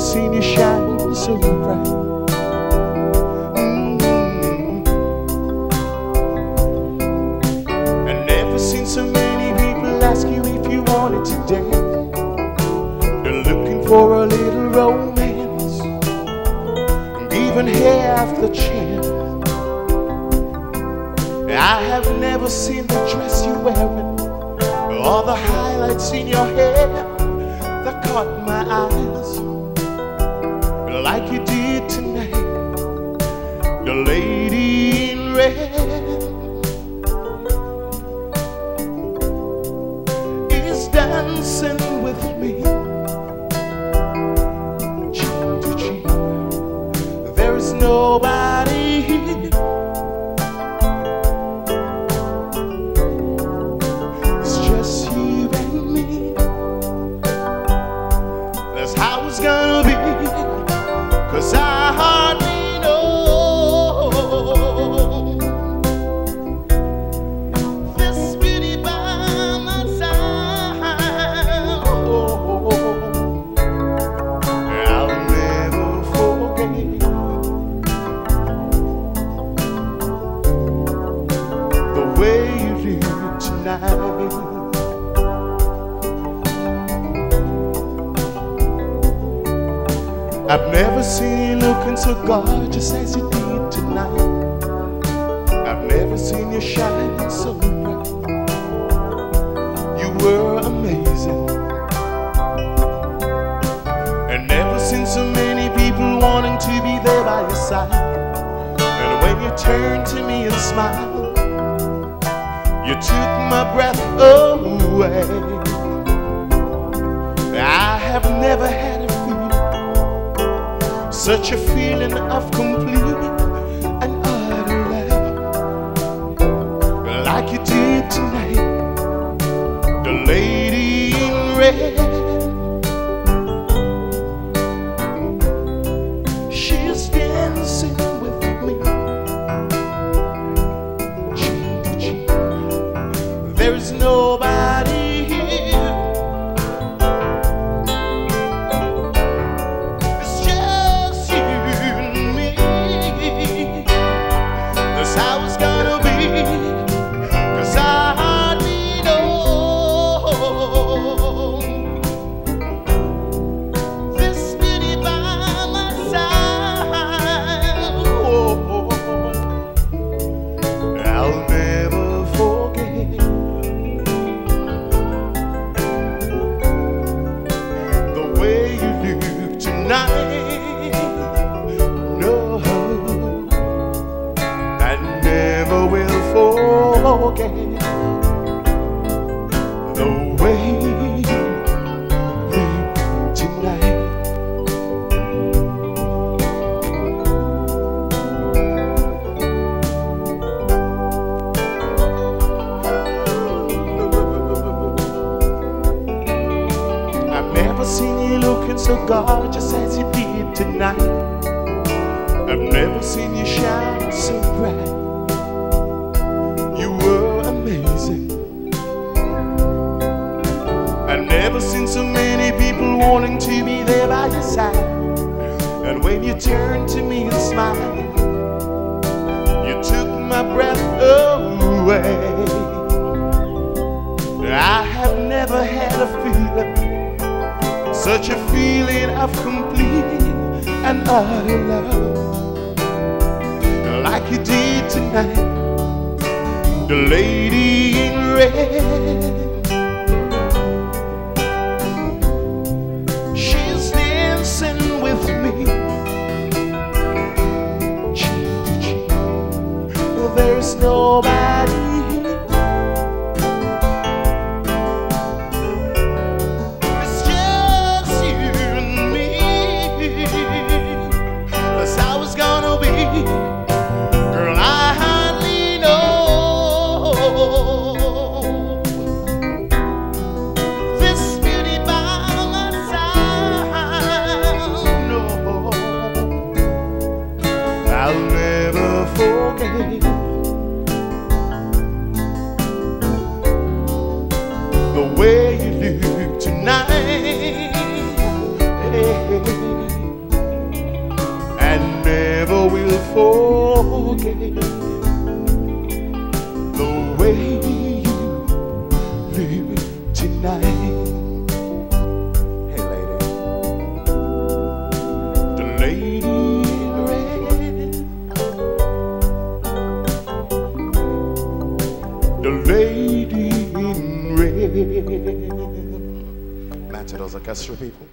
seen you shine so bright. Mm. I never seen so many people ask you if you wanted to dance. They're looking for a little romance, even half the chance. I have never seen the dress you're wearing, or the highlights in your hair that caught my eyes, you did tonight. The lady I've never seen you looking so gorgeous as you did tonight. I've never seen you shining so bright. You were amazing. And never seen so many people wanting to be there by your side. And when you turned to me and smiled, you took my breath away. I have never had such a feeling of complete and utter love, like you did tonight. The lady in red, she's dancing with me. There is nobody the way look tonight. I've never seen you looking so gorgeous as you did tonight. I've never seen you shine so bright. Amazing. I've never seen so many people wanting to be there by your side. And when you turned to me and smiled, you took my breath away. I have never had a feeling, such a feeling of complete and utter love, like you did tonight. The lady in red, night and never will forget. Matadors orchestra people.